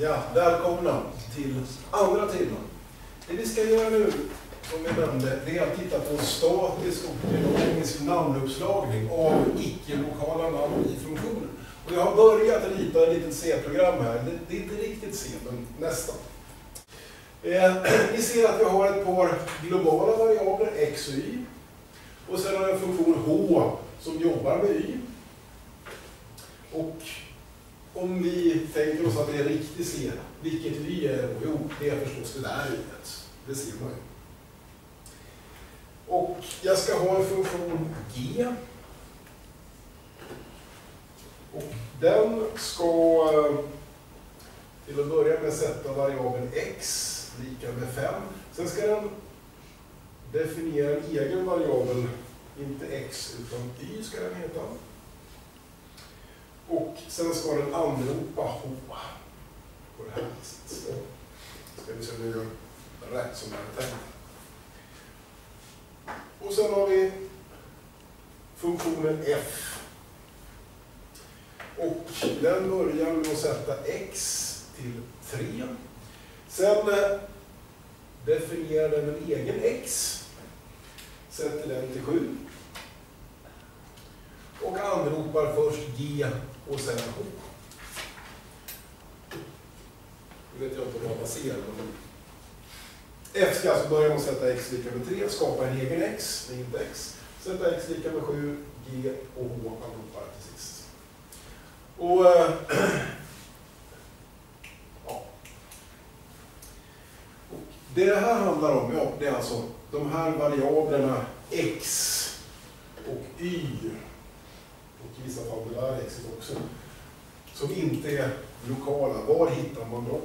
Ja, välkomna till andra timmen. Det vi ska göra nu, som vi nämnde, det är att titta på statisk och dynamisk namnuppslagning av icke-lokala namn i funktioner. Och jag har börjat rita ett litet C-program här. Det, det är inte riktigt C, men nästan. Eh, ni ser att vi har ett par globala variabler, x och y. Och sen har vi en funktion h som jobbar med y. Och om vi tänker oss att det är riktigt C, vilket y är och Jo, det är förstås det där yet. Det ser man ju. Och jag ska ha en funktion g. Och den ska eh, till att börja med sätta variabeln x lika med 5. Sen ska den definiera en egen variabel, inte x utan y ska den heta. Och sen ska den anropa H på det här viset. Ska vi se om jag gör rätt som jag hade tänkt. Och sen har vi funktionen f. Och den börjar med att sätta x till 3. Sen eh, definierar den en egen x. Sätter den till 7 och anropar först G och sen H. Nu vet jag inte vad man ser. Men F ska alltså börja med att sätta x lika med 3, skapa en egen x, det är inte x. Sätta x lika med 7, G och H allihopa till sist. Och, äh, ja. och det det här handlar om, ja, det är alltså de här variablerna x och y och i vissa fall där också, som inte är lokala. Var hittar man dem?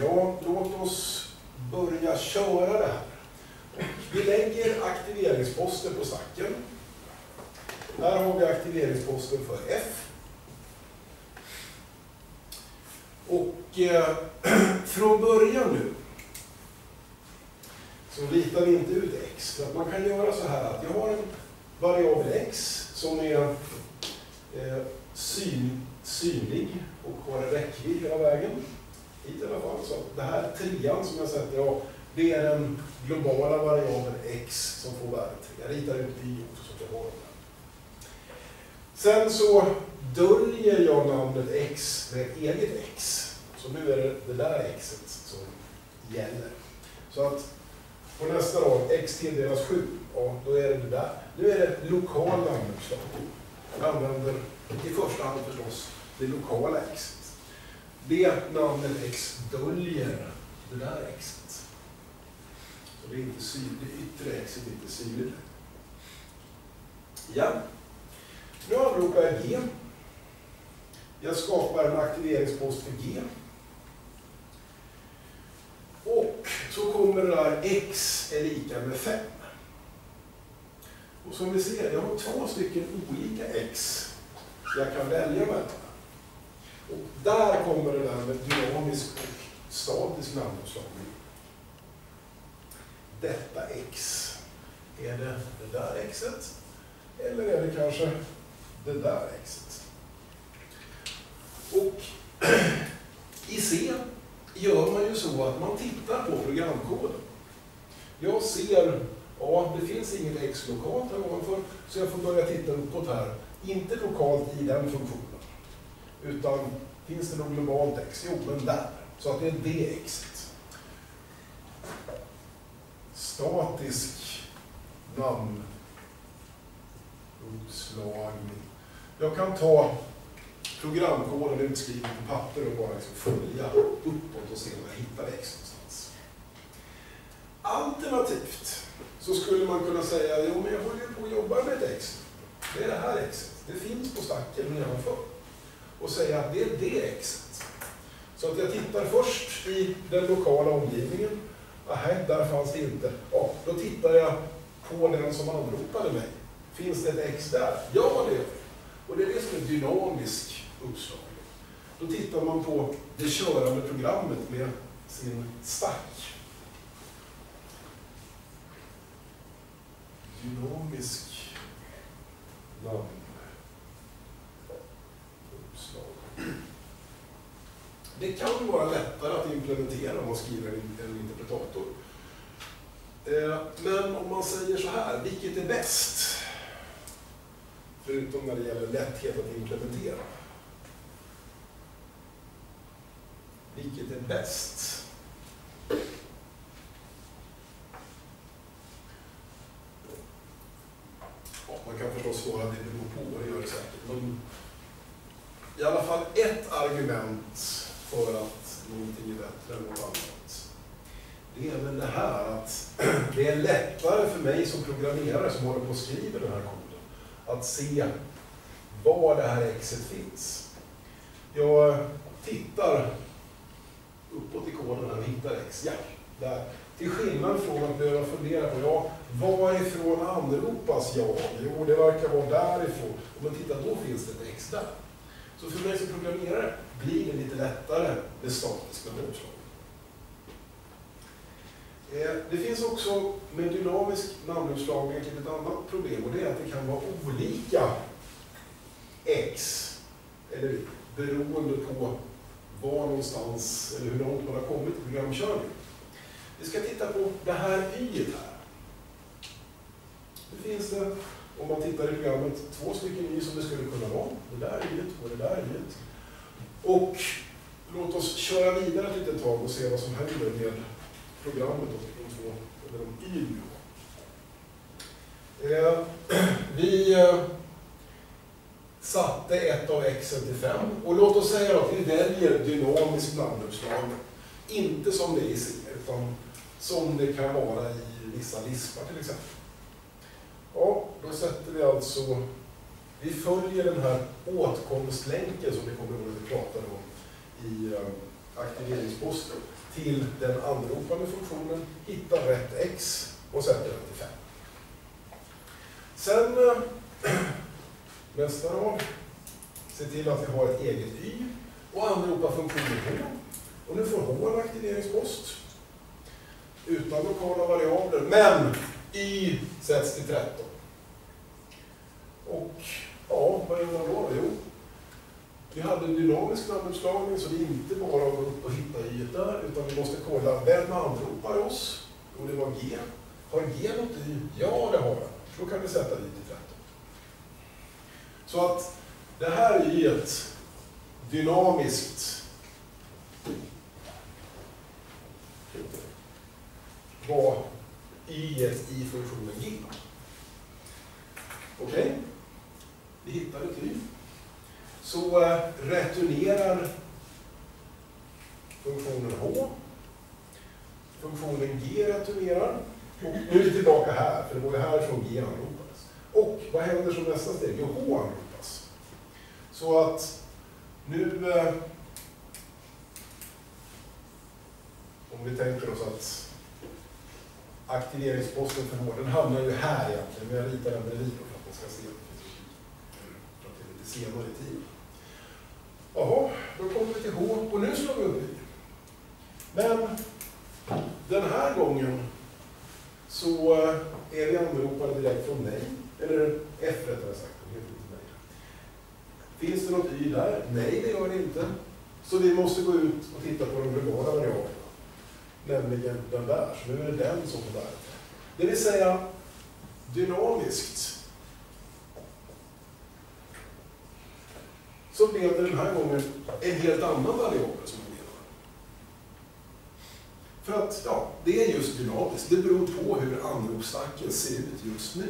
Ja, låt oss börja köra det här. Vi lägger aktiveringsposter på stacken. Här har vi aktiveringsposten för F. Och eh, från början nu så ritar vi inte ut X. För att man kan göra så här att jag har en variabel x som är eh, syn, synlig och har en räckvidd hela vägen. Hit i alla fall. Så det här trean som jag sätter, ja, det är den globala variabeln x som får värdet. 3. Jag ritar ut y också så att jag har den Sen så döljer jag namnet x med eget x. Så nu är det det där xet som gäller. Så att på nästa rad, x tilldelas 7, ja, då är det det där. Nu är det lokal namnuppslagning. Jag använder i första hand förstås det lokala X. Det namnet x döljer det där x. Så det är inte synligt, det yttre x är inte synligt. Ja, nu anropar jag G. Jag skapar en aktiveringspost för G. Och så kommer det där x är lika med 5. Och som vi ser, jag har två stycken olika x jag kan välja mellan. Och där kommer det där med dynamisk och statisk namnuppslagning. Detta x. Är det det där xet? Eller är det kanske det där xet? Och i C gör man ju så att man tittar på programkoden. Jag ser Ja, det finns inget X lokalt här ovanför, så jag får börja titta uppåt här. Inte lokalt i den funktionen, utan finns det något globalt X? Jo, men där. Så att det är det Xet. Statisk namnuppslagning. Jag kan ta programkoden utskriven på papper och bara liksom följa uppåt och se om jag hittar X någonstans. Alternativt så skulle man kunna säga, jo men jag håller ju på att jobba med ett X. Det är det här Xet. Det finns på stacken nedanför. Och säga att det är det Xet. Så att jag tittar först i den lokala omgivningen. Ah, nej, där fanns det inte. Ja, då tittar jag på den som anropade mig. Finns det ett X där? Ja, det gör det. Och det är det som är dynamisk uppslagning. Då tittar man på det körande programmet med sin stack. dynamisk namnuppslag. Det kan vara lättare att implementera om man skriver en, en interpretator. Eh, men om man säger så här, vilket är bäst? Förutom när det gäller lätthet att implementera. Vilket är bäst? Ja, man kan förstås svara att det beror på, det gör det säkert. Men i alla fall ett argument för att någonting är bättre än något annat. Det är väl det här att det är lättare för mig som programmerare som håller på och skriver den här koden att se var det här exet finns. Jag tittar koden. Ja, där. Till skillnad från att behöva fundera på, ja, varifrån anropas jag? Jo, det verkar vara därifrån. Om man tittar, då finns det ett x där. Så för mig som programmerare blir det lite lättare med statiska namnuppslag. Eh, det finns också med dynamisk namnutslagning ett litet annat problem och det är att det kan vara olika x, eller beroende på var någonstans, eller hur långt man har kommit i programkörningen. Vi ska titta på det här y här. Nu finns det, om man tittar i programmet, två stycken y som det skulle kunna vara. Det där y och det där y. Och låt oss köra vidare ett litet tag och se vad som händer med programmet och de två, eller de y eh, Vi eh, satte ett av x till 5 och låt oss säga att vi väljer dynamisk namnuppslagning. Inte som det är i C, utan som det kan vara i vissa lispar till exempel. Ja, då sätter vi alltså, vi följer den här åtkomstlänken som vi kommer ihåg att vi pratade om i eh, aktiveringsposten till den anropande funktionen, hittar rätt x och sätter den till 5. Sen eh, nästa rad, se till att vi har ett eget y och anropa funktionen h. Och nu får h en aktiveringspost utan lokala variabler, men y sätts till 13. Och ja, vad gör man då? Jo, vi hade en dynamisk namnuppslagning så vi inte bara går upp och hittar y där, utan vi måste kolla vem anropar oss? Och det var g. Har g något y? Ja, det har den. Då kan vi sätta dit så att det här är ju ett dynamiskt vad y i funktionen g. Okej? Okay? Vi hittar ett y. Så eh, returnerar funktionen h. Funktionen g returnerar. Och nu är vi tillbaka här, för det var ju här som g anropades. Och vad händer som nästa steg? Jo, h. Så att nu... Äh, om vi tänker oss att aktiveringsposten för vården hamnar ju här egentligen, men jag ritar den bredvid för att man ska se för att det är lite senare i tid. Jaha, då kommer vi till H och nu slår vi upp i. Men den här gången så är vi anropade direkt från nej, eller F rättare sagt. Finns det något Y där? Nej, det gör det inte. Så vi måste gå ut och titta på de globala variablerna nämligen den där. Så nu är det den som är där. Det vill säga dynamiskt så blev det den här gången en helt annan variabel som vi med. För att, ja, det är just dynamiskt. Det beror på hur anropsstacken ser ut just nu.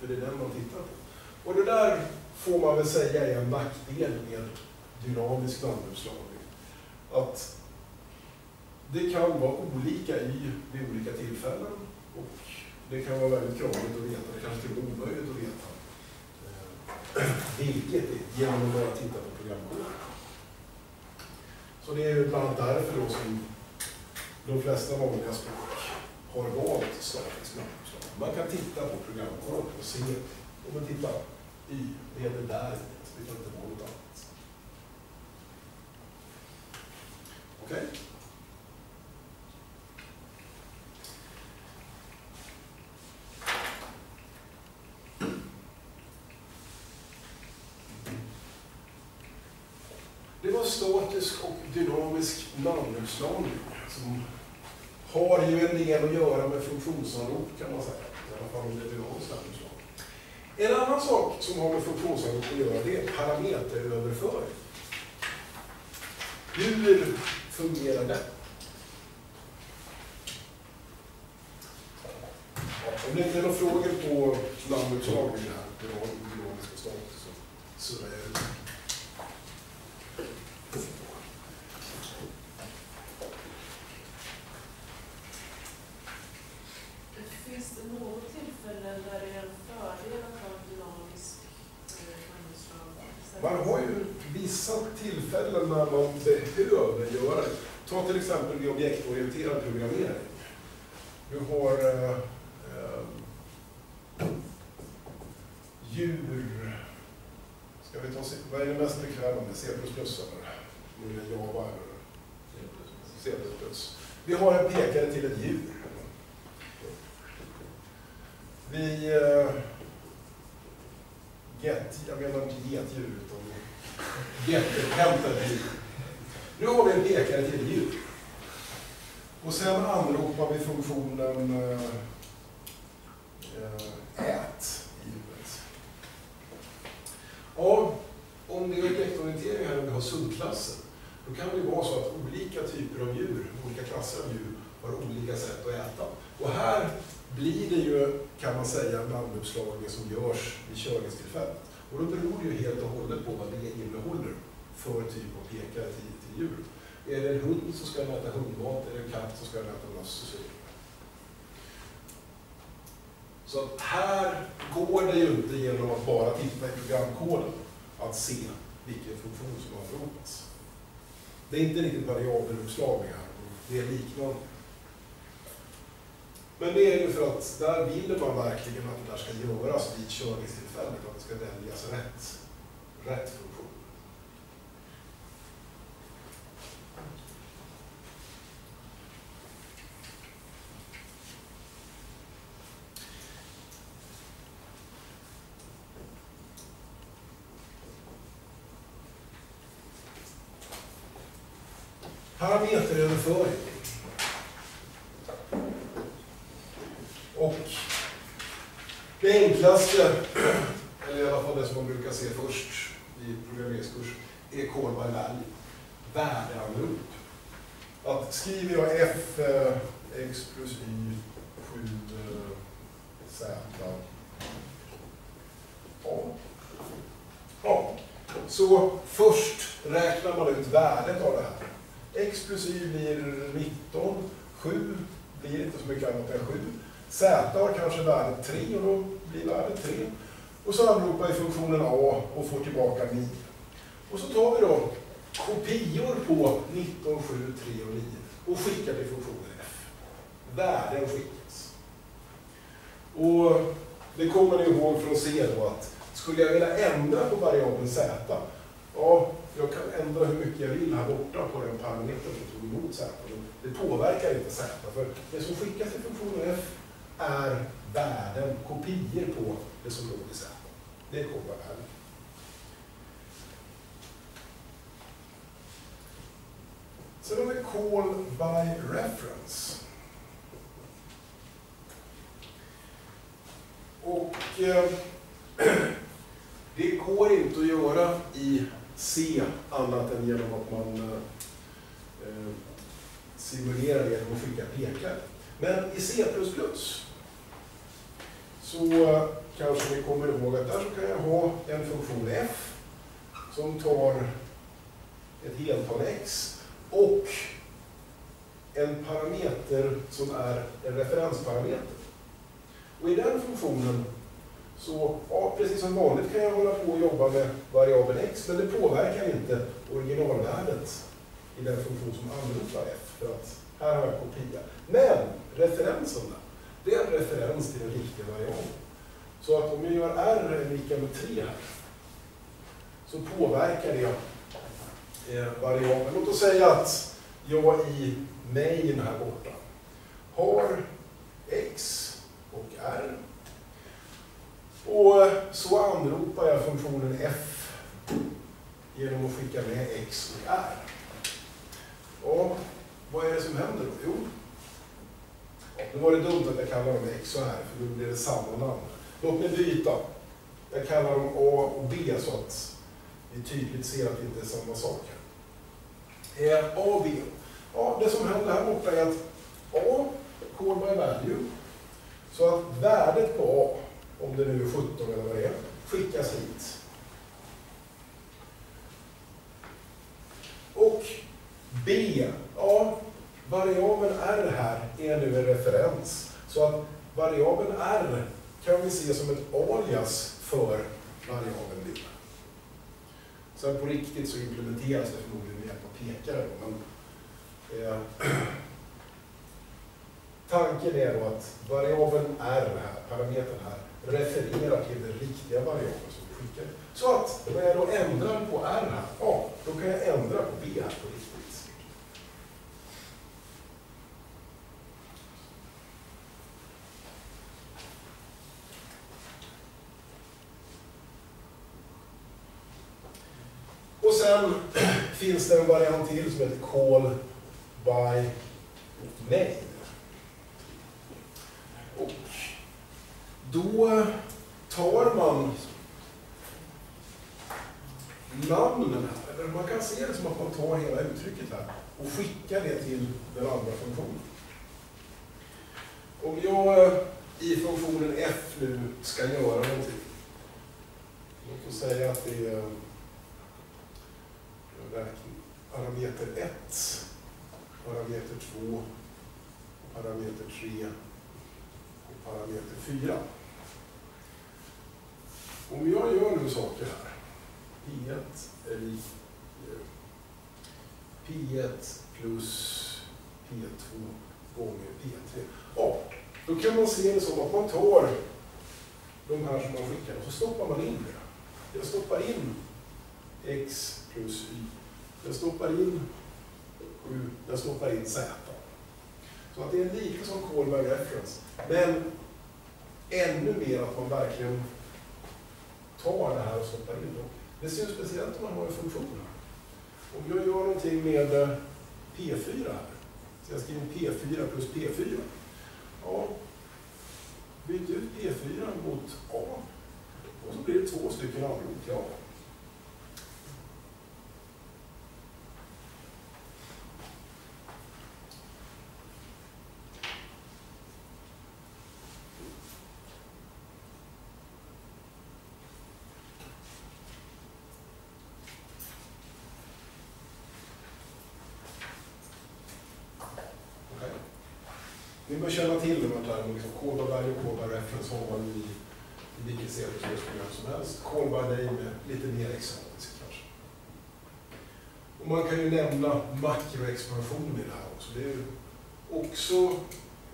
För det är den man tittar på. Och det där får man väl säga är en nackdel med dynamisk namnuppslagning. Att det kan vara olika i vid olika tillfällen och det kan vara väldigt krångligt att veta, det kanske till och med omöjligt att veta eh, vilket genom att bara titta på programkoden. Så det är ju bland annat därför då som de flesta vanliga språk har valt statiskt namnuppslag. Man kan titta på programkoden och se, om man tittar y, det heter där, det kan inte vara något annat. Okej? Okay? var av statisk och dynamisk namnuppslagning som har ju en del att göra med funktionsanrop kan man säga. I alla fall om det är dynamiskt namnuppslag. En annan sak som har med funktionsanrop att göra det är parameteröverföring. Hur fungerar det? Om det inte är några frågor på namnutslagning, här, biologiska status, så surrar jag ut. Finns det något tillfälle där det är en fördel att ha en dynamisk eh, namnslag? Man har ju vissa tillfällen när man behöver göra det. Ta till exempel vid objektorienterad programmering. Du har eh, eh, djur. Ska vi ta, vad är det mest bekväma med? C++ eller? Eller Java eller C++? Vi har en pekare till ett djur. Vi eh, get, jag menar inte getdjur utan jättehämtade djur. Nu har vi en pekare till djur. Och sen anropar vi funktionen äh, ät i djuret. Ja, om det är objektorientering här och vi har subklasser, då kan det vara så att olika typer av djur, olika klasser av djur, har olika sätt att äta. Och här blir det ju, kan man säga, en namnuppslagning som görs vid körningstillfället. Och då beror det ju helt och hållet på vad det innehåller för typ av pekare till, till djur. Är det en hund så ska den äta hundmat, är det en katt så ska den äta möss och så vidare. Så här går det ju inte genom att bara titta i programkoden att se vilken funktion som anropas. Det är inte riktigt variabeluppslagning här, det är liknande. Men det är ju för att där vill man verkligen att det där ska göras vid körningstillfället, att det ska väljas rätt, rätt funktion. Parameteröverföring. Och det enklaste, eller i alla fall det som man brukar se först i programmeringskurs, är call by value, värdeanrop. Att skriver jag f eh, x plus y 7 eh, z ja. ja, så först räknar man ut värdet av det här x plus y blir 19, 7 blir inte så mycket annat än 7. Z har kanske värdet 3 och då blir värdet 3. Och så anropar vi funktionen A och får tillbaka 9. Och så tar vi då kopior på 19, 7, 3 och 9 och skickar till funktionen F. Värden skickas. Och det kommer ni ihåg från C då att skulle jag vilja ändra på variabeln Z, ja, jag kan ändra hur mycket jag vill här borta på den parametern som tog emot Z. Det påverkar inte Z, för det som skickas till funktionen F är värden, kopior på det som låg i Z. Det är värden. Sen har vi call by reference. Och eh, det går inte att göra i C annat än genom att man eh, simulerar det genom att skicka pekare. Men i C++ så kanske ni kommer ihåg att där så kan jag ha en funktion f som tar ett heltal x och en parameter som är en referensparameter. Och i den funktionen så, ja, precis som vanligt kan jag hålla på och jobba med variabeln x, men det påverkar inte originalvärdet i den funktion som anropar f, för att här har jag kopia. Men referensen där, det är en referens till en riktig variabel. Så att om jag gör r lika med 3 här, så påverkar det eh, variabeln. Låt oss säga att jag i main här borta har x och r. Och så anropar jag funktionen f genom att skicka med X och R. Och vad är det som händer då? Jo, nu var det dumt att jag kallar dem X och R, för då blir det samma namn. Låt mig byta. Jag kallar dem A och B så att vi tydligt ser att det inte är samma sak. Här. A och B. Ja, det som händer här borta är att A, call by value, så att värdet på A, om det nu är 17 eller vad det är, skickas hit. Och B, ja, variabeln R här är nu en referens. Så att variabeln R kan vi se som ett alias för variabeln B. Sen på riktigt så implementeras det förmodligen med hjälp av pekare. Men, eh, tanken är då att variabeln R här, parametern här, refererar till den riktiga variabeln som vi skickar. Så att när jag då ändrar på R här, ja, då kan jag ändra på B här på riktigt. Och sen finns det en variant till som heter call by name. Och då tar man namnen här, eller man kan se det som att man tar hela uttrycket här och skickar det till den andra funktionen. Om jag eh, i funktionen f nu ska göra någonting, låt oss säga att det är eh, parameter 1, parameter 2, parameter 3 och parameter 4. Om jag gör nu saker här, P1 är lik eh, P1 plus P2 gånger P3. Ja, då kan man se det som att man tar de här som man skickar och så stoppar man in det. Jag stoppar in X plus Y. Jag stoppar in 7, jag stoppar in Z. Så att det är lite som call by reference. Men ännu mer att man verkligen tar det här och stoppar in det. Det ser speciellt om man har en funktion här. Om jag gör någonting med eh, P4 här, så jag skriver P4 plus P4. Ja, byt ut P4 mot A och så blir det två stycken anrop till A. Ni bör känna till de här termerna. Liksom call by och call by reference har man i, i vilket C++-program som helst. Call by name är lite mer exotiskt kanske. Och man kan ju nämna makroexpansion i det här också. Det är också,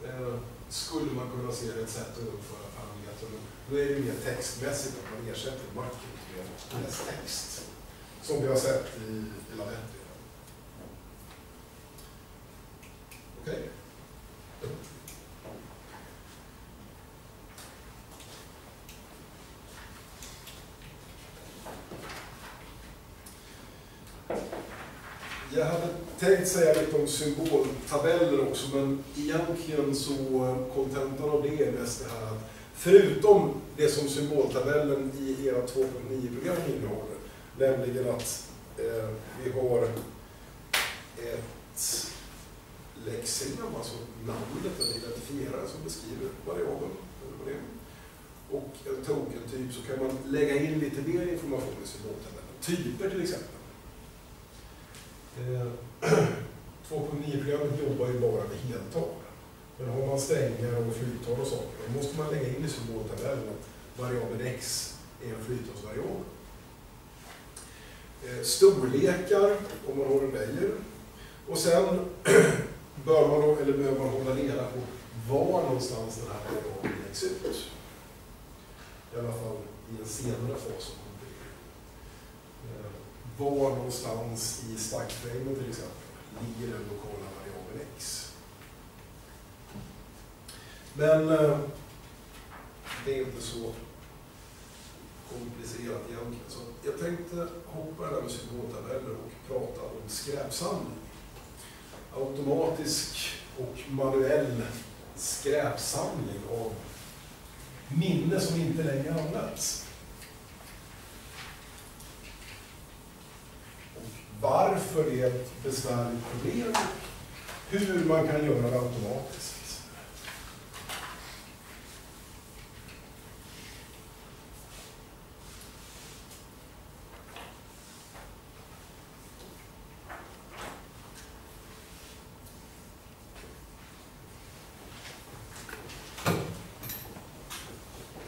eh, skulle man kunna se det ett sätt att uppföra parametrar. Då är det mer textmässigt att man ersätter makro med text. Som vi har sett i, i Lavetti. Okej? Okay. Jag hade tänkt säga lite om symboltabeller också, men egentligen så kontentan av det är mest det här att förutom det som symboltabellen i era 2.9-program innehåller, nämligen att eh, vi har ett lexikon, alltså namnet, en identifierare som beskriver variabeln, och en token-typ så kan man lägga in lite mer information i symboltabellen. Typer till exempel. Eh, 2.9-programmet jobbar ju bara med heltal. Men har man strängar och flyttal och saker, då måste man lägga in i symboltabellen att variabeln x är en flyttalsvariabel. Eh, storlekar, om man har en Beijer. Och sen bör man, eller behöver man hålla reda på var någonstans den här variabeln läggs ut. I alla fall i en senare fas av eh, var någonstans i stackframen till exempel ligger den lokala variabeln x. Men eh, det är inte så komplicerat egentligen. Så jag tänkte hoppa det där med symboltabeller och prata om skräpsamling. Automatisk och manuell skräpsamling av minne som inte längre används. Varför det är ett besvärligt problem, hur man kan göra det automatiskt.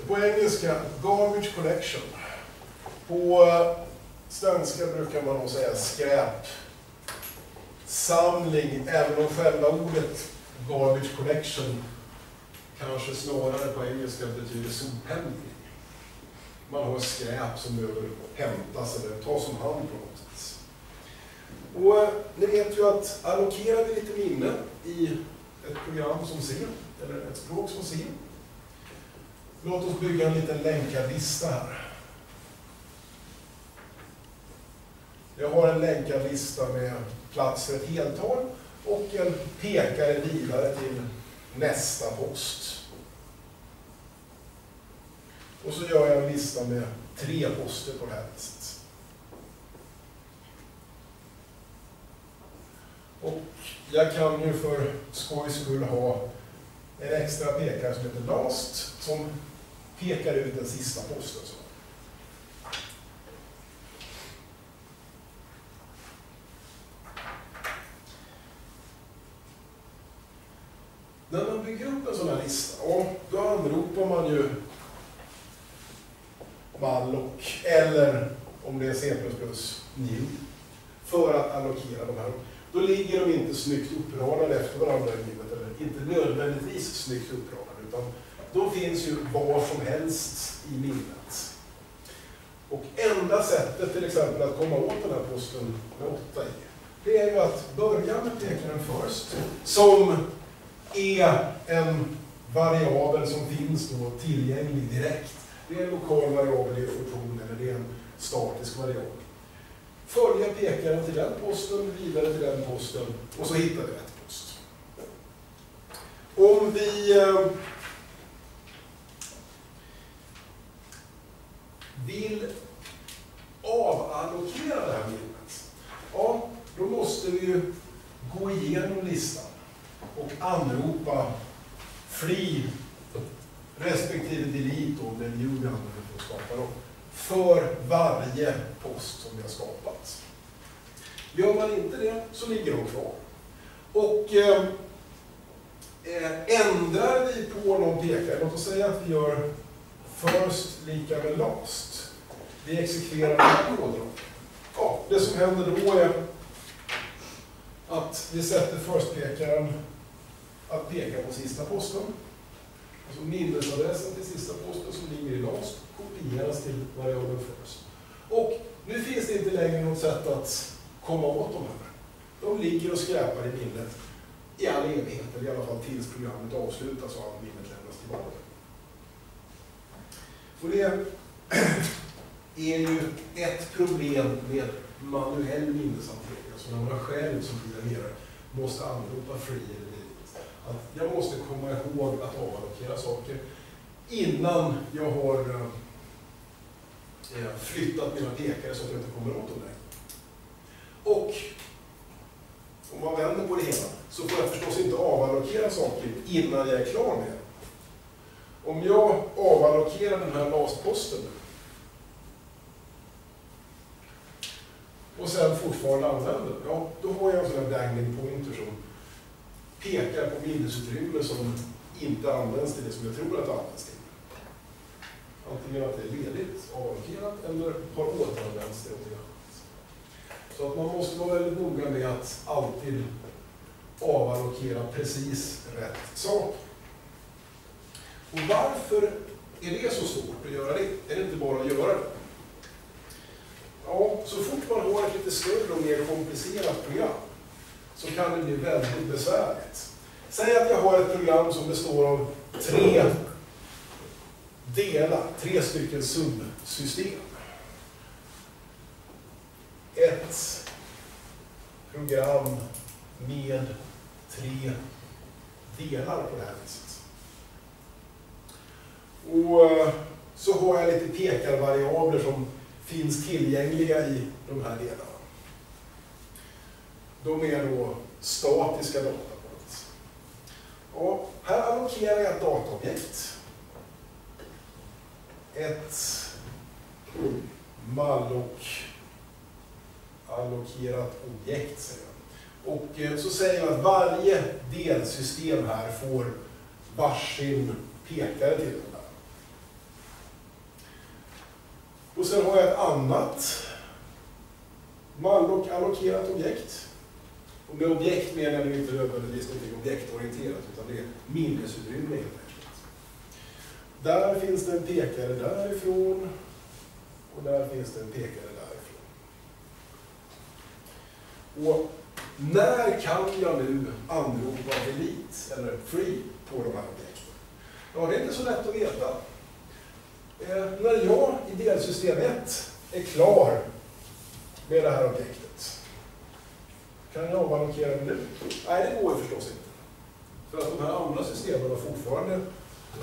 På engelska, garbage collection. På eh, svenska brukar man nog säga skräp. Samling, även om själva ordet garbage collection kanske snarare på engelska betyder sophämtning. Man har skräp som behöver hämtas eller tas om hand på något vis. Och eh, ni vet ju att allokerar vi lite minne i ett program som C, eller ett språk som C, Låt oss bygga en liten länkad lista här. Jag har en länkad lista med plats för ett heltal och en pekare vidare till nästa post. Och så gör jag en lista med tre poster på det här viset. Och jag kan ju för skojs skull ha en extra pekare som heter last som pekar ut den sista posten. När man bygger upp en sån här lista, då anropar man ju malloc eller om det är C++ new för att allokera de här. Då ligger de inte snyggt uppradade efter varandra i livet, eller inte nödvändigtvis snyggt uppradade, utan de finns ju var som helst i minnet. Och enda sättet till exempel att komma åt den här posten med 8 i, det är ju att börja med pekaren först, som är en variabel som finns då tillgänglig direkt. Det är en lokal variabel i en funktion eller det är en statisk variabel. Följa pekaren till den posten, vidare till den posten och så hittar vi rätt post. Om vi eh, vill avallokera det här minnet, ja, då måste vi ju gå igenom listan och anropa free respektive delete om det är new vi använder för att skapa dem, för varje post som vi har skapat. Gör man inte det så ligger de kvar. Och eh, eh ändrar vi på någon pekare, låt oss säga att vi gör first lika med last. Vi exekverar den här koden. Ja, det som händer då är att vi sätter first-pekaren att peka på sista posten. Alltså minnesadressen till sista posten som ligger i LAS kopieras till variabeln first. Och nu finns det inte längre något sätt att komma åt de här. De ligger och skräpar i minnet i all evighet, eller i alla fall tills programmet avslutas och allt minnet lämnas tillbaka. Och det är ju ett problem med manuell minneshantering, alltså när man själv som programmerare måste anropa free eller. Att jag måste komma ihåg att avallokera saker innan jag har eh, eh flyttat mina pekare så att jag inte kommer åt dem längre. Och om man vänder på det hela så får jag förstås inte avallokera saker innan jag är klar med det. Om jag avallokerar den här lastposten och sen fortfarande använder ja, då har jag en sån här dangling pointer som pekar på minnesutrymme som inte används till det som jag tror att det används till. Antingen att det är ledigt, avallokerat, eller har återanvänts till någonting annat. Så att man måste vara väldigt noga med att alltid avallokera precis rätt sak. Och varför är det så svårt att göra det? Är det inte bara att göra det? Ja, så fort man har ett lite större och mer komplicerat program så kan det bli väldigt besvärligt. Säg att jag har ett program som består av tre delar, tre stycken subsystem. Ett program med tre delar på det här viset. Och eh, så har jag lite pekarvariabler som finns tillgängliga i de här delarna. De är då statiska datapoints. Och här allokerar jag ett dataobjekt. Ett malloc allokerat objekt säger jag. Och eh, så säger jag att varje delsystem här får varsin pekare till den där. Och sen har jag ett annat malloc allokerat objekt. Och med objekt menar jag inte nödvändigtvis någonting objektorienterat, utan det är minnesutrymme helt enkelt. Där finns det en pekare därifrån och där finns det en pekare därifrån. Och när kan jag nu anropa elit, eller free på de här objekten? Ja, det är inte så lätt att veta. Eh, när jag i delsystem 1 är klar med det här objektet, kan jag avallokera nu? Nej, det går ju förstås inte. För att de här andra systemen har fortfarande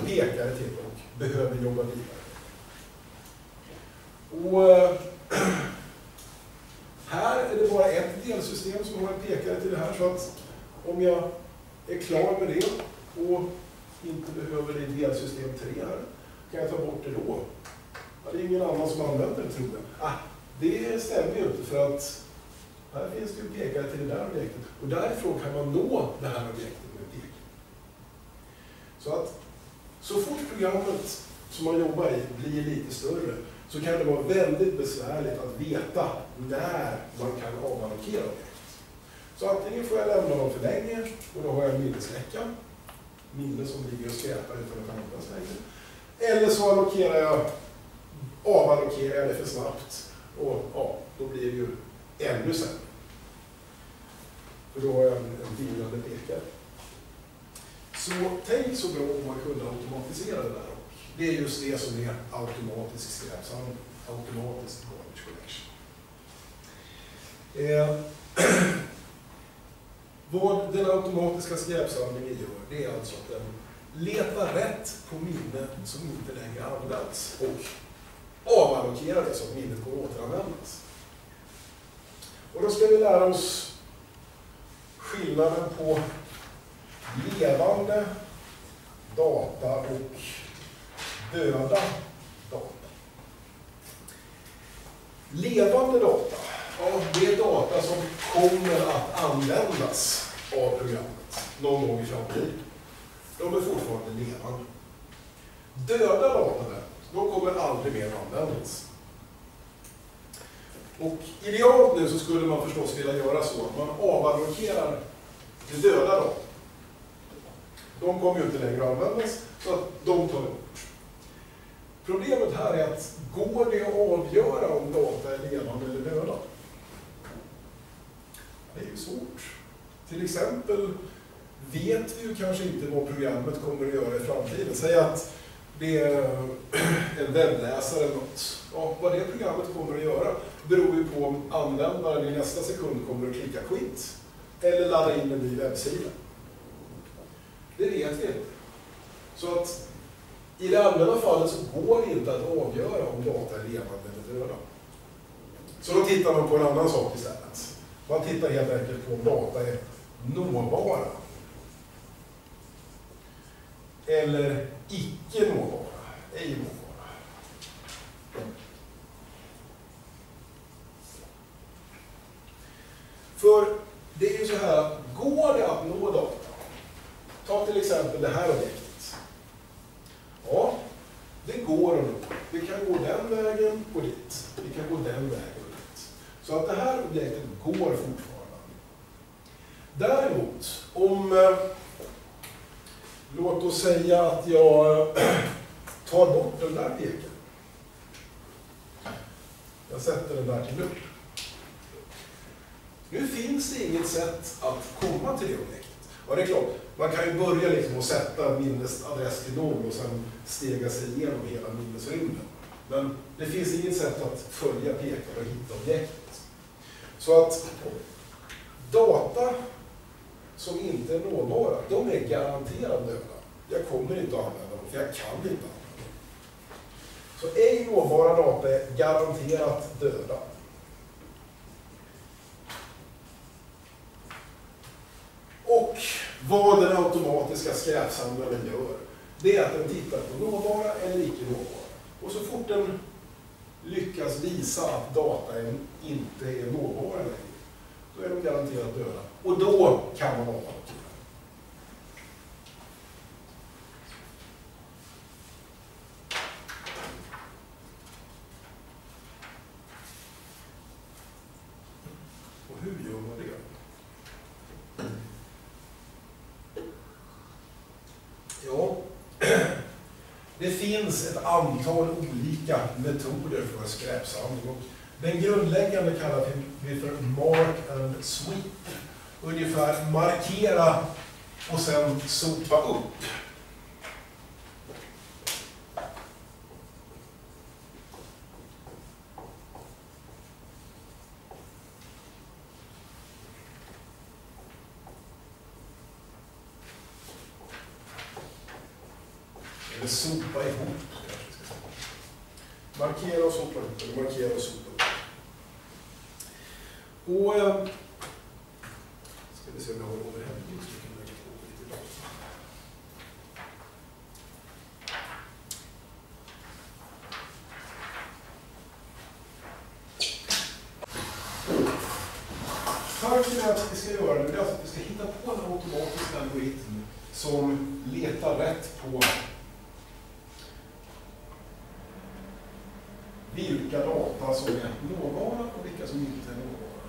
pekare till och behöver jobba vidare. Och eh, här är det bara ett delsystem som har en pekare till det här, så att om jag är klar med det och inte behöver det i delsystem 3 här, kan jag ta bort det då? Det är ingen annan som använder det, tror jag. Ah, det stämmer ju inte, för att här finns det ju pekare till det där objektet. Och därifrån kan man nå det här objektet med pek. Så att så fort programmet som man jobbar i blir lite större så kan det vara väldigt besvärligt att veta när man kan avallokera objekt. Så antingen får jag lämna dem för länge och då har jag en minnesläcka, minne som ligger och skräpar utan att användas längre. Eller så allokerar jag, avallokerar jag det för snabbt och ja, då blir det ju ännu sämre. För då har jag en, en vilande pekare. Så tänk så bra om man kunde automatisera det där. Och det är just det som är automatisk skräpsamling, automatisk garbage collection. Eh, vad den automatiska skräpsamlingen gör, det är alltså att den letar rätt på minnen som inte längre används och avallokerar det så att minnet går att återanvändas. Och då ska vi lära oss skillnaden på levande data och döda data. Levande data, ja, det är data som kommer att användas av programmet någon gång i framtiden. De är fortfarande levande. Döda data de kommer aldrig mer användas. Och idealt nu så skulle man förstås vilja göra så att man avallokerar det döda då. De kommer ju inte längre att användas, så att de tar vi bort. Problemet här är att går det att avgöra om data är levande eller döda? Det är ju svårt. Till exempel vet vi ju kanske inte vad programmet kommer att göra i framtiden. Säg att det är en webbläsare eller något. Ja, vad det programmet kommer att göra beror ju på om användaren i nästa sekund kommer att klicka quit eller ladda in en ny webbsida. Det vet vi inte. Så att i det allmänna fallet så går det inte att avgöra om data är levande eller döda. Så då tittar man på en annan sak istället. Man tittar helt enkelt på om data är nåbara. Eller icke nåbara, ej nåbara. För det är ju så här att går det att nå data? Ta till exempel det här objektet. Ja, det går att nå. Vi kan gå den vägen och dit. Vi kan gå den vägen och dit. Så att det här objektet går fortfarande. Däremot, om eh, låt oss säga att jag tar bort den där pekaren. Jag sätter den där till lupp. Nu finns det inget sätt att komma till det objektet. Och det är klart. Man kan ju börja liksom att sätta en minnesadress till noll och sen stega sig igenom hela minnesrymden. Men det finns inget sätt att följa pekare och hitta objektet. Så att data som inte är nåbara, de är garanterat döda. Jag kommer inte att använda dem, för jag kan inte använda dem. Så ej nåbara data är garanterat döda. Och vad den automatiska skräpsamlaren gör, det är att den tittar på nåbara eller icke nåbara. Och så fort den lyckas visa att data inte är nåbara längre, då är de garanterat döda. Och då kan man avvakta. Och hur gör man det? Ja, det finns ett antal olika metoder för skräpsamling. Och den grundläggande kallar vi för mark and sweep. Ungefär markera och sen sopa upp. Eller sopa ihop. kanske vi ska säga. Markera och sopa upp. Eller markera och sopa upp. Och... eh, Ska vi se om jag har overheadbild så vi kan lägga på lite data. Tanken är att vi ska göra nu det är att vi ska hitta på en automatisk algoritm som letar rätt på vilka data som är nåbara och vilka som inte är nåbara.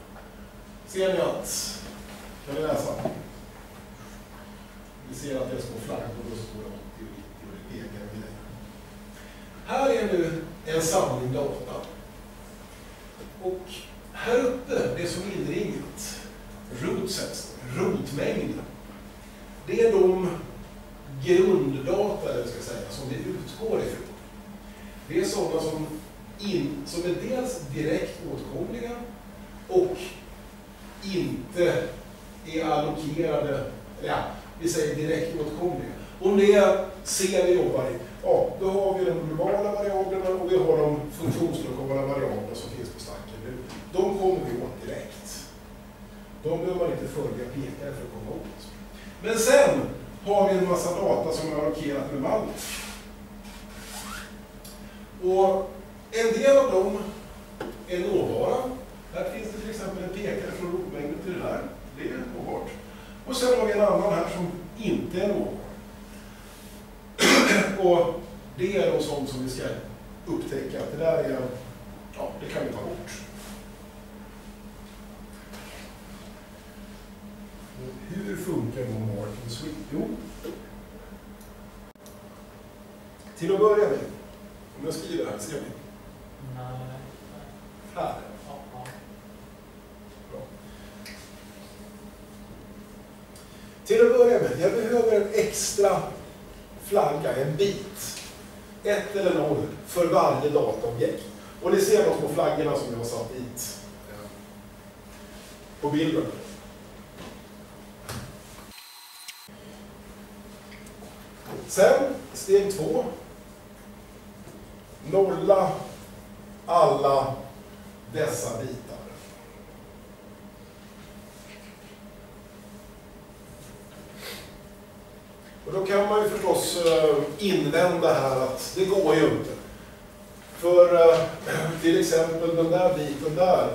Ser ni att, kan ni läsa? Ni ser att det är små flaggor och så står det 80 och 90 och det pekar och grejer. Här är nu en samling data. Och här uppe, det som är inringat, rotmängd. rotmängden, det är de grunddata, eller vad jag ska säga, som vi utgår ifrån. Det är sådana som, in, som är dels direkt åtkomliga och inte är allokerade, eller ja, vi säger direkt åtkomliga. Om det är C vi jobbar i, ja, då har vi de globala variablerna och vi har de funktionslokala variablerna som finns på stacken nu. De kommer vi åt. De behöver man inte följa pekare för att komma åt. Men sen har vi en massa data som är allokerat med malt. Och en del av dem är nåbara. Här finns det till exempel en pekare från rotmängden till det här. Det är nåbart. Och sen har vi en annan här som inte är nåbar. Och det är då sånt som vi ska upptäcka att det där är, ja, det kan vi ta bort. Hur funkar då Mark and Sweep? Jo, till att börja med, om jag skriver här, ser ni? Nej. Här. Ja. Bra. Till att börja med, jag behöver en extra flagga, en bit. Ett eller noll för varje dataobjekt. Och ni ser de små flaggorna som jag har satt dit på bilden. Sen, steg två. Nolla alla dessa bitar. Och då kan man ju förstås eh, invända här att det går ju inte. För eh, till exempel den där biten där,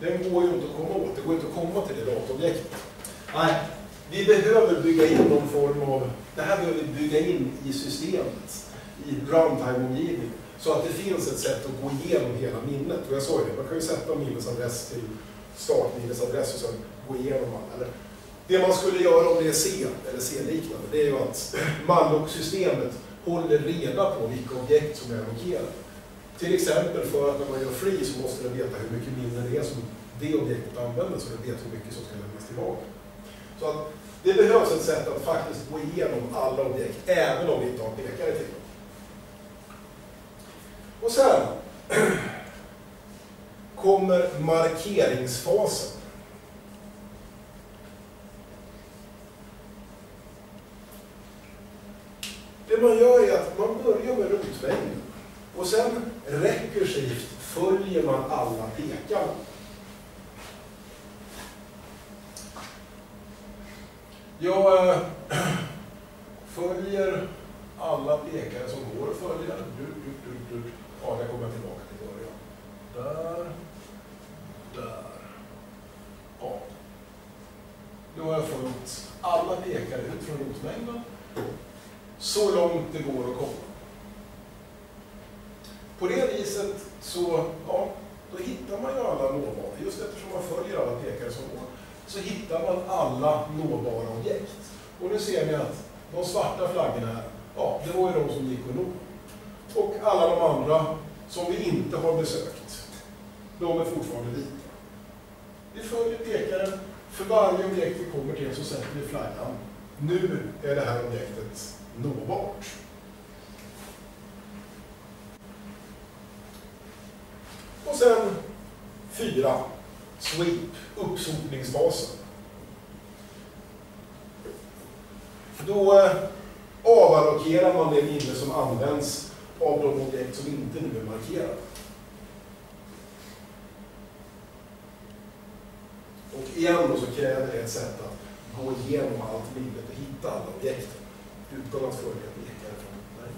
den går ju inte att komma åt. Det går inte att komma till det dataobjektet. Nej, vi behöver bygga in någon form av, det här behöver vi bygga in i systemet, i runtime-omgivningen. Så att det finns ett sätt att gå igenom hela minnet. Och jag sa ju det, man kan ju sätta minnesadress till startminnesadress och sen gå igenom alla. Eller, det man skulle göra om det är C eller C-liknande, det är ju att Malloc-systemet håller reda på vilka objekt som är allokerade. Till exempel för att när man gör free så måste den veta hur mycket minne det är som det objektet använder så den vet hur mycket som ska lämnas tillbaka. Så att det behövs ett sätt att faktiskt gå igenom alla objekt, även om vi inte har pekare till dem. Och sen kommer markeringsfasen. Det man gör är att man börjar med rotmängden och sen rekursivt följer man alla pekarna. Jag äh, följer alla pekare som går att följa. Du, du, du, du. Ja, där kommer jag tillbaka till början. Där, där. Ja. Nu har jag följt alla pekare ut från rotmängden så långt det går att komma. På det viset så, ja, då hittar man ju alla nåbara. Just eftersom man följer alla pekare som går, så hittar man alla nåbara objekt. Och nu ser ni att de svarta flaggorna här, ja, det var ju de som gick att nå. Och alla de andra som vi inte har besökt, de är fortfarande vita. Vi följer pekaren. För varje objekt vi kommer till så sätter vi flaggan. Nu är det här objektet nåbart. Och sen fyra, sweep, uppsopningsfasen. Då eh, avallokerar man det minne som används av de objekt som inte nu är markerade. Och igen då så kräver det ett sätt att gå igenom allt minnet och hitta alla objekten utan att följa pekare från mig.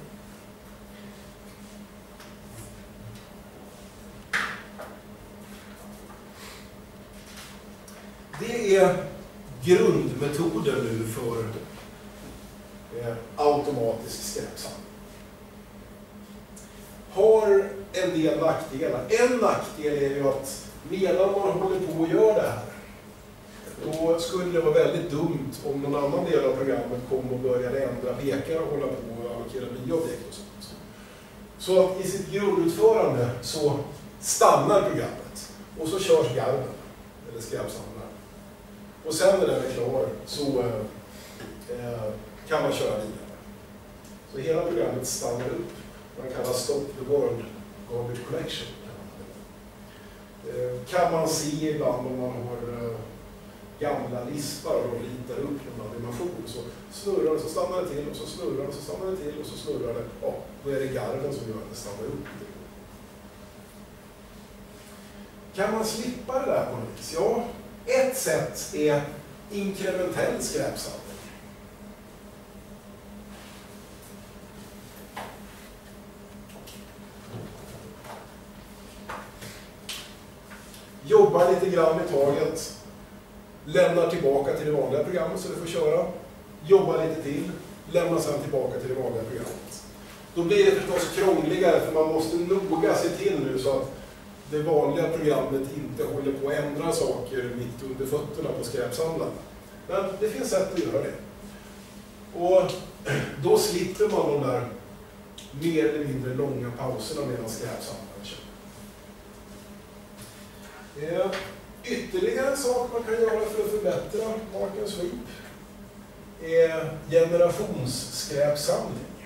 Det är grundmetoden nu för eh, automatisk skräpsamling. Har en del nackdelar. En nackdel är ju att medan man håller på och gör det här då skulle det vara väldigt dumt om någon annan del av programmet kom och började ändra pekare och hålla på och allokera nya objekt och sånt. Så att i sitt grundutförande så stannar programmet och så körs garden, eller skräpsamlaren. Och sen när den är klar så eh, kan man köra vidare. Så hela programmet stannar upp. Man kallar Stop the World Garbage Collection. Eh, kan man se ibland om man har eh, gamla lispar och de ritar upp någon animation. Så snurrar det så stannar det till och så snurrar det så stannar det till och så snurrar det. Ja, då är det garden som gör att det stannar upp. Kan man slippa det där på något vis? Ja, ett sätt är inkrementell skräpsamling. Jobbar lite grann i taget lämnar tillbaka till det vanliga programmet så det får köra, jobbar lite till, lämnar sedan tillbaka till det vanliga programmet. Då blir det förstås krångligare för man måste noga se till nu så att det vanliga programmet inte håller på att ändra saker mitt under fötterna på skräpsamlaren. Men det finns sätt att göra det. Och då slipper man de där mer eller mindre långa pauserna medan skräpsamlaren kör. Eh, ytterligare en sak man kan göra för att förbättra markens and Sweep är generationsskräpsamling.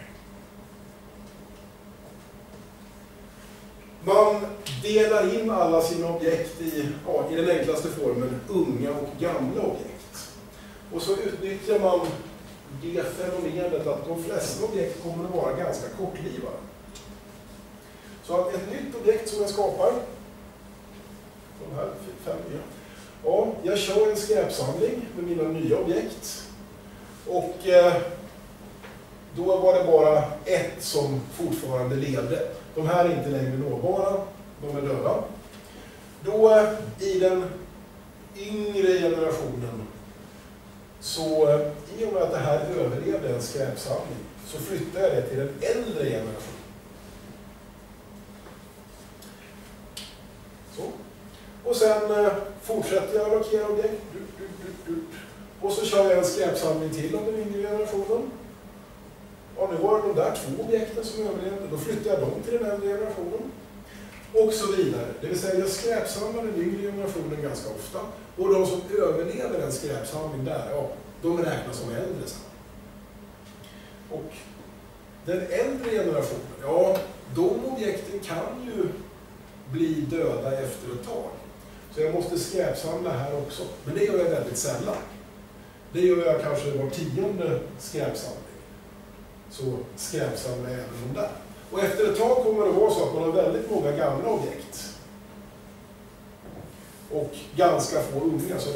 Man delar in alla sina objekt i, ja, i den enklaste formen, unga och gamla objekt. Och så utnyttjar man det fenomenet att de flesta objekt kommer att vara ganska kortlivade. Så att ett nytt objekt som jag skapar de här fem nya. Ja, jag kör en skräpsamling med mina nya objekt. Och eh, då var det bara ett som fortfarande levde. De här är inte längre nåbara, de är döda. Då eh, i den yngre generationen så eh, i och med att det här överlevde en skräpsamling så flyttade jag det till den äldre generationen. Så. Och sen eh, fortsätter jag allokera objekt. Och så kör jag en skräpsamling till av den yngre generationen. Ja, nu var det de där två objekten som överlevde. Då flyttar jag dem till den äldre generationen. Och så vidare. Det vill säga jag skräpsamlar den yngre generationen ganska ofta. Och de som överlever en skräpsamling där, ja, de räknas som äldre sen. Och den äldre generationen, ja, de objekten kan ju bli döda efter ett tag. Så jag måste skräpsamla här också. Men det gör jag väldigt sällan. Det gör jag kanske var tionde skräpsamling. Så skräpsamlar jag även de där. Och efter ett tag kommer det vara så att man har väldigt många gamla objekt. Och ganska få unga. Så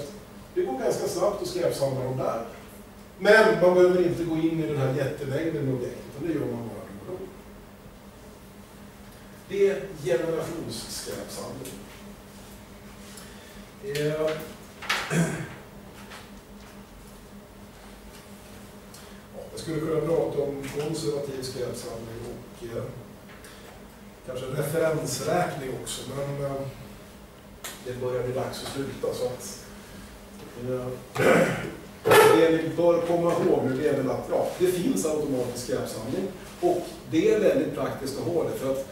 det går ganska snabbt att skräpsamla de där. Men man behöver inte gå in i den här jättemängden med objekt, utan det gör man bara då och då. Det är generationsskräpsamling. Eh, skulle kunna prata om konservativ skräpsamling och eh, kanske referensräkning också, men eh, det börjar bli dags att sluta. Så att, eh, det vi bör komma ihåg nu är väl att ja, det finns automatisk skräpsamling och det är väldigt praktiskt att ha det för att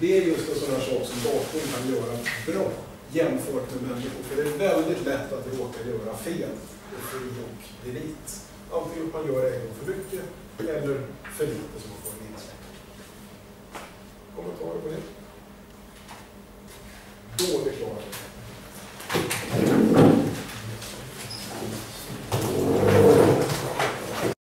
det är just en sån här sak som datorn kan göra bra jämfört med människor. För det är väldigt lätt att råka göra fel och fri och delete antingen att man gör en gång för mycket eller för lite så man får en minskning. Kommentarer på det? Då är Dålig klarhet.